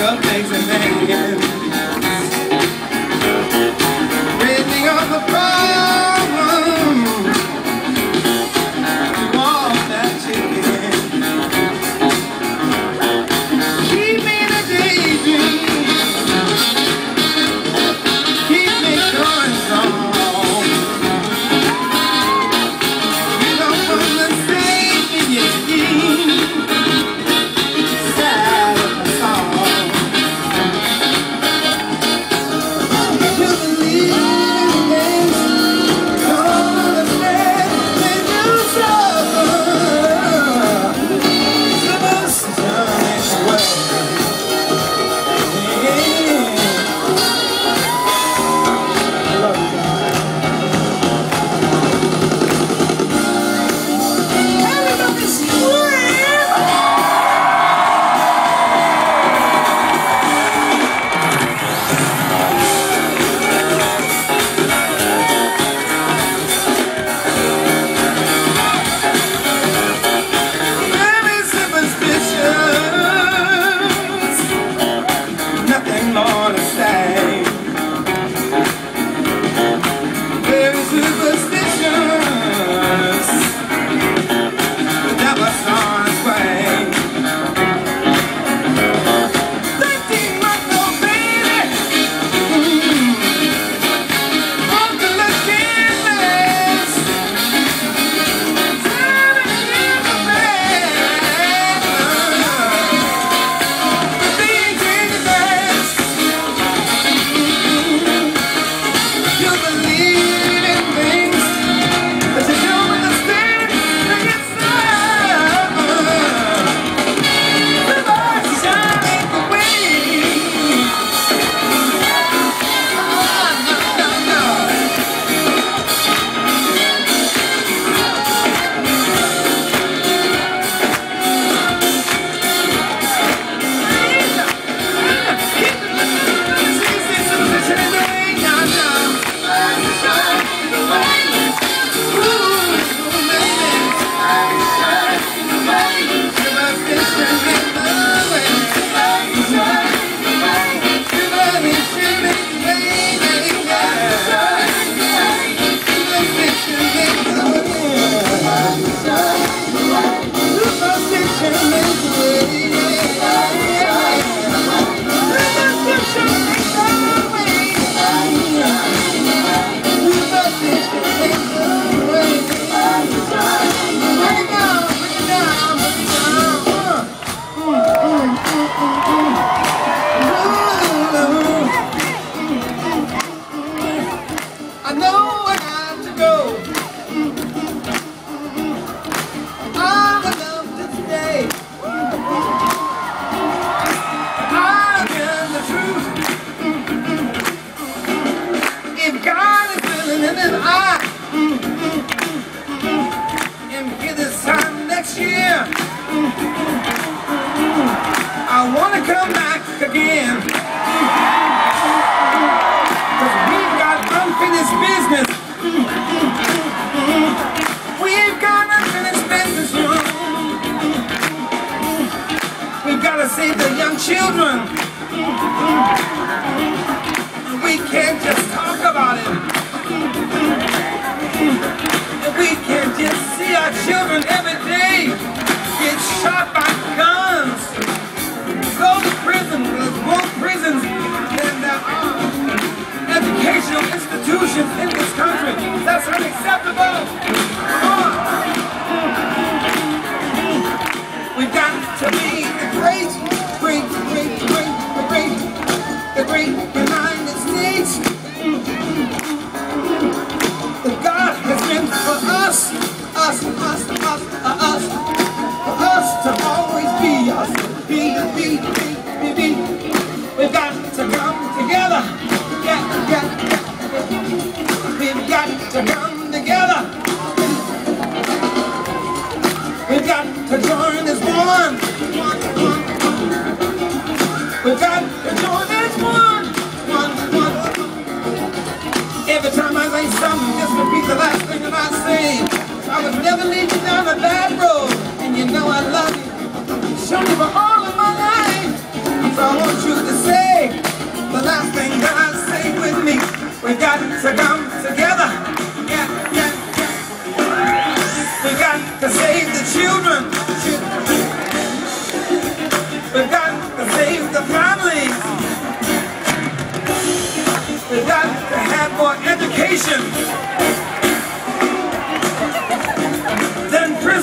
amazing man. Again. Great United. That God has meant for us, us, us, us, us, for us to always be us. Be, be, be, be, be. We've got to come together. Yeah, yeah. We've got to come together. We've got to join as one. We've got a bad road, and you know I love you. Show me for all of my life. So I want you to say the last thing I say with me. We got to come together. Yeah, yeah, yeah. We got to save the children. We got to save the families. We got to have more education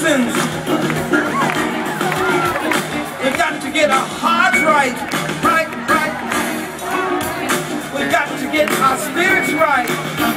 than prisons. We got to get our hearts right, right, right. We got to get our spirits right.